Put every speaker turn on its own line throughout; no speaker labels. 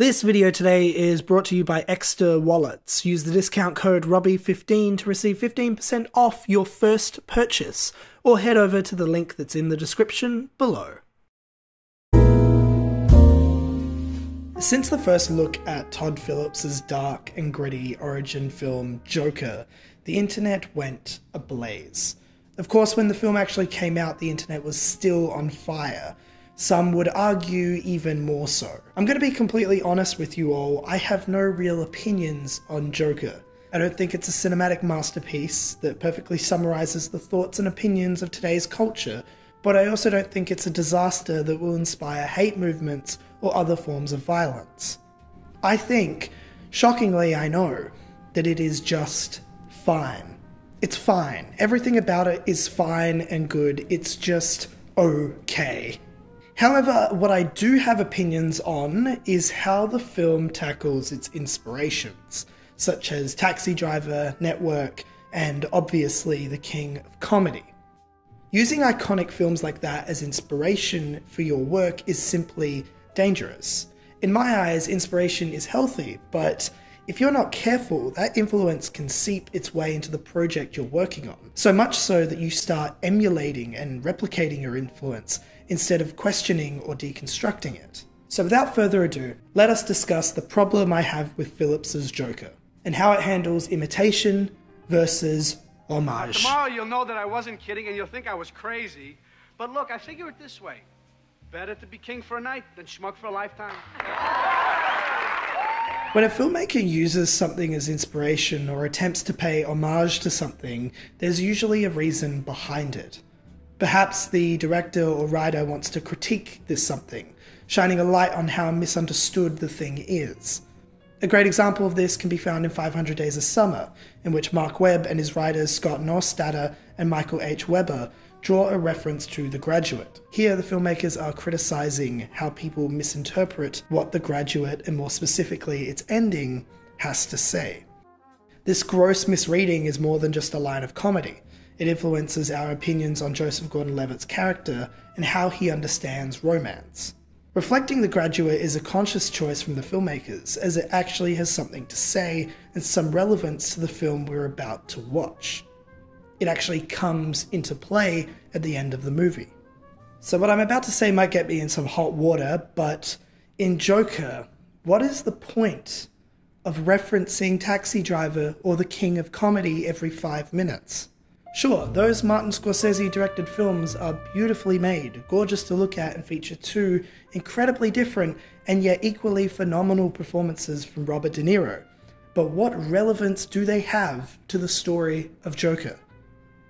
This video today is brought to you by Ekster Wallets. Use the discount code ROBBY15 to receive 15% off your first purchase, or head over to the link that's in the description below. Since the first look at Todd Phillips' dark and gritty origin film Joker, the internet went ablaze. Of course, when the film actually came out, the internet was still on fire some would argue even more so. I'm going to be completely honest with you all, I have no real opinions on Joker. I don't think it's a cinematic masterpiece that perfectly summarizes the thoughts and opinions of today's culture, but I also don't think it's a disaster that will inspire hate movements or other forms of violence. I think, shockingly, I know, that it is just fine. It's fine. Everything about it is fine and good. It's just okay. However, what I do have opinions on is how the film tackles its inspirations, such as Taxi Driver, Network, and obviously The King of Comedy. Using iconic films like that as inspiration for your work is simply dangerous. In my eyes, inspiration is healthy, but if you're not careful, that influence can seep its way into the project you're working on. So much so that you start emulating and replicating your influence instead of questioning or deconstructing it. So without further ado, let us discuss the problem I have with Phillips's Joker and how it handles imitation versus homage.
Tomorrow you'll know that I wasn't kidding and you'll think I was crazy. But look, I figure it this way. Better to be king for a night than schmuck for a lifetime.
When a filmmaker uses something as inspiration or attempts to pay homage to something, there's usually a reason behind it. Perhaps the director or writer wants to critique this something, shining a light on how misunderstood the thing is. A great example of this can be found in 500 Days of Summer, in which Marc Webb and his writers Scott Neustadter and Michael H. Weber draw a reference to The Graduate. Here, the filmmakers are criticizing how people misinterpret what The Graduate, and more specifically its ending, has to say. This gross misreading is more than just a line of comedy. It influences our opinions on Joseph Gordon Levitt's character and how he understands romance. Reflecting The Graduate is a conscious choice from the filmmakers, as it actually has something to say and some relevance to the film we're about to watch. It actually comes into play at the end of the movie. So, what I'm about to say might get me in some hot water, but in Joker, what is the point of referencing Taxi Driver or The King of Comedy every five minutes? Sure, those Martin Scorsese directed films are beautifully made, gorgeous to look at, and feature two incredibly different and yet equally phenomenal performances from Robert De Niro. But what relevance do they have to the story of Joker?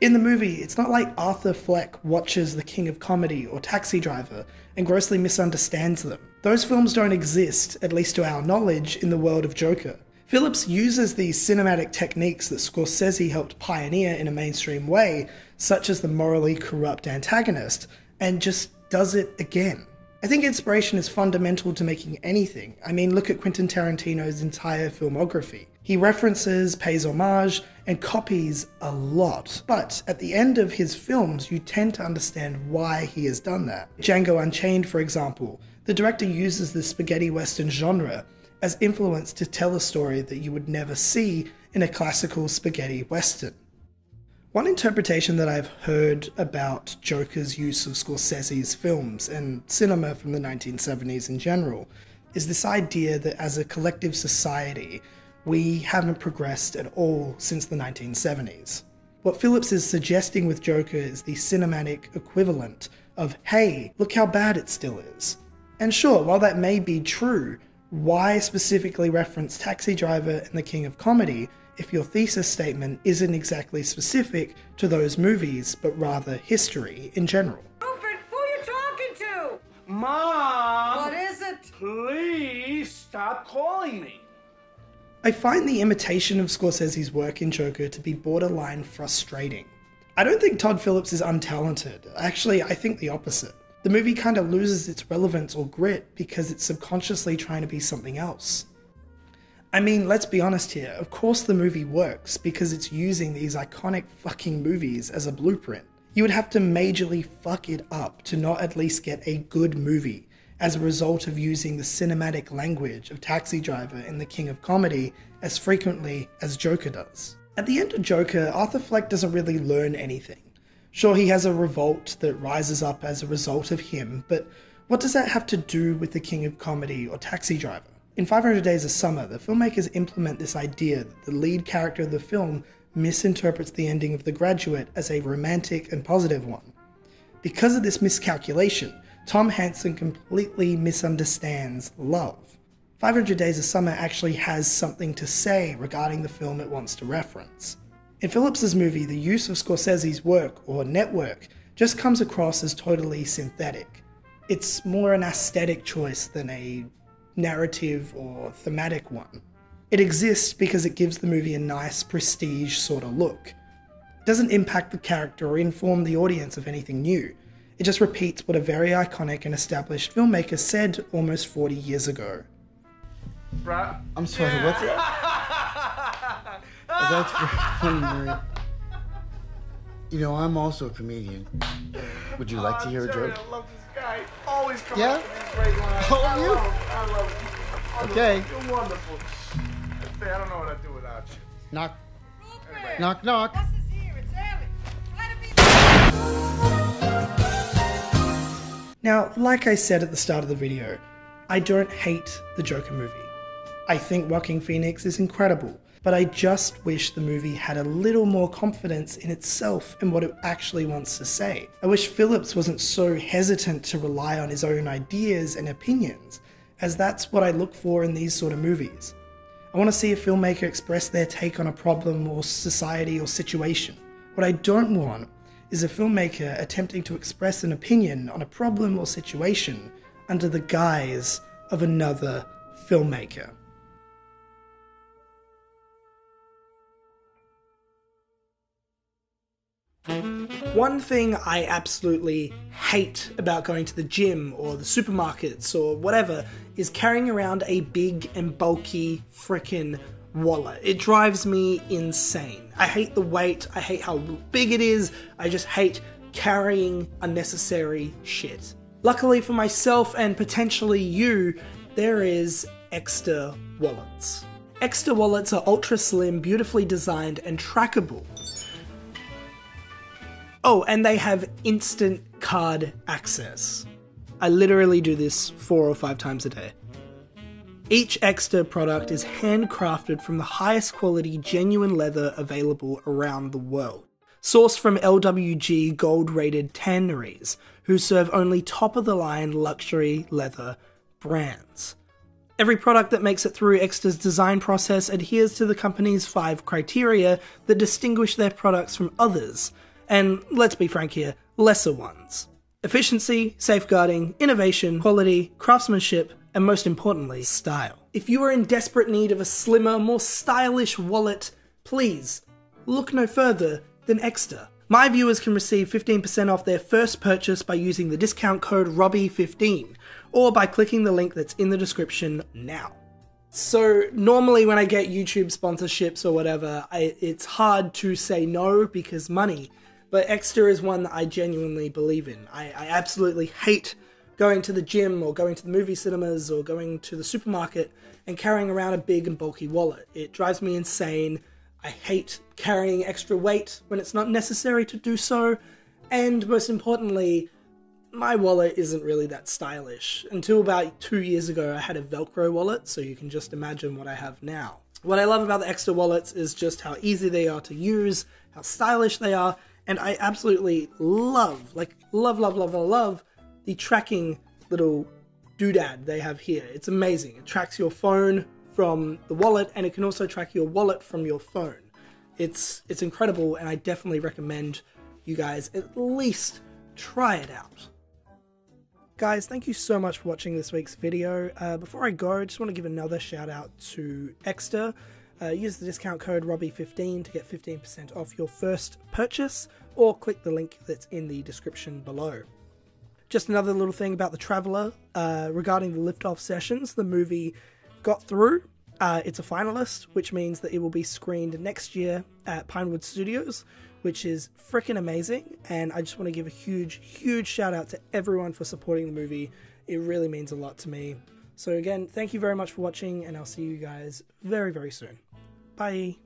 In the movie, it's not like Arthur Fleck watches The King of Comedy or Taxi Driver and grossly misunderstands them. Those films don't exist, at least to our knowledge, in the world of Joker. Phillips uses these cinematic techniques that Scorsese helped pioneer in a mainstream way, such as the morally corrupt antagonist, and just does it again. I think inspiration is fundamental to making anything. I mean, look at Quentin Tarantino's entire filmography. He references, pays homage, and copies a lot. But at the end of his films, you tend to understand why he has done that. Django Unchained, for example, the director uses the spaghetti western genre as influence to tell a story that you would never see in a classical spaghetti western. One interpretation that I've heard about Joker's use of Scorsese's films and cinema from the 1970s in general is this idea that as a collective society, we haven't progressed at all since the 1970s. What Phillips is suggesting with Joker is the cinematic equivalent of, hey, look how bad it still is. And sure, while that may be true, why specifically reference Taxi Driver and The King of Comedy if your thesis statement isn't exactly specific to those movies, but rather history in general?
Rupert, who are you talking to?
Mom!
What is it?
Please stop calling me.
I find the imitation of Scorsese's work in Joker to be borderline frustrating. I don't think Todd Phillips is untalented. Actually, I think the opposite the movie kind of loses its relevance or grit because it's subconsciously trying to be something else. I mean, let's be honest here, of course the movie works because it's using these iconic fucking movies as a blueprint. You would have to majorly fuck it up to not at least get a good movie. as a result of using the cinematic language of Taxi Driver in The King of Comedy as frequently as Joker does. At the end of Joker, Arthur Fleck doesn't really learn anything. Sure, he has a revolt that rises up as a result of him, but what does that have to do with The King of Comedy or Taxi Driver? In 500 Days of Summer, the filmmakers implement this idea that the lead character of the film misinterprets the ending of The Graduate as a romantic and positive one. Because of this miscalculation, Tom Hansen completely misunderstands love. 500 Days of Summer actually has something to say regarding the film it wants to reference. In Phillips's movie, the use of Scorsese's work or network just comes across as totally synthetic. It's more an aesthetic choice than a narrative or thematic one. It exists because it gives the movie a nice, prestige sort of look. It doesn't impact the character or inform the audience of anything new. It just repeats what a very iconic and established filmmaker said almost 40 years ago.
Bruh.
I'm sorry, what's that? Oh, that's very funny, Murray. You know, I'm also a comedian. Would you like to oh, hear a joke?
I love this guy. Always coming
Yeah?
up with these great lines.
Oh,
I
you?
Love him. I love him.
Okay.
You're wonderful. I say, I don't know what I'd do without you.
Knock,
Rupert!
knock, knock.
Bus is here. It's early. Try to be
Now, like I said at the start of the video, I don't hate the Joker movie. I think Joaquin Phoenix is incredible, but I just wish the movie had a little more confidence in itself and what it actually wants to say. I wish Phillips wasn't so hesitant to rely on his own ideas and opinions, as that's what I look for in these sort of movies. I want to see a filmmaker express their take on a problem or society or situation. What I don't want is a filmmaker attempting to express an opinion on a problem or situation under the guise of another filmmaker. One thing I absolutely hate about going to the gym or the supermarkets or whatever is carrying around a big and bulky frickin' wallet. It drives me insane. I hate the weight, I hate how big it is, I just hate carrying unnecessary shit. Luckily for myself and potentially you, there is Ekster wallets. Ekster wallets are ultra slim, beautifully designed, and trackable. Oh, and they have instant card access. I literally do this four or five times a day. Each Ekster product is handcrafted from the highest quality genuine leather available around the world. Sourced from LWG gold rated tanneries, who serve only top of the line luxury leather brands. Every product that makes it through Ekster's design process adheres to the company's five criteria that distinguish their products from others, and let's be frank here, lesser ones. Efficiency, safeguarding, innovation, quality, craftsmanship, and most importantly, style. If you are in desperate need of a slimmer, more stylish wallet, please look no further than Ekster. My viewers can receive 15% off their first purchase by using the discount code ROBBY15 or by clicking the link that's in the description now. So normally when I get YouTube sponsorships or whatever, I, it's hard to say no because money. But Ekster is one that I genuinely believe in. I, I absolutely hate going to the gym or going to the movie cinemas or going to the supermarket and carrying around a big and bulky wallet. It drives me insane. I hate carrying extra weight when it's not necessary to do so. And most importantly, my wallet isn't really that stylish. Until about two years ago, I had a Velcro wallet, so you can just imagine what I have now. What I love about the Ekster wallets is just how easy they are to use, how stylish they are, and I absolutely love, like, love, love, love, love, love the tracking little doodad they have here. It's amazing. It tracks your phone from the wallet, and it can also track your wallet from your phone. It's it's incredible, and I definitely recommend you guys at least try it out. Guys, thank you so much for watching this week's video. Uh, before I go, I just want to give another shout out to Ekster. Uh, use the discount code Robbie15 to get 15% off your first purchase, or click the link that's in the description below. Just another little thing about The Traveller uh, regarding the liftoff sessions. The movie got through. Uh, it's a finalist, which means that it will be screened next year at Pinewood Studios, which is freaking amazing. And I just want to give a huge, huge shout out to everyone for supporting the movie. It really means a lot to me. So, again, thank you very much for watching, and I'll see you guys very, very soon. Bye.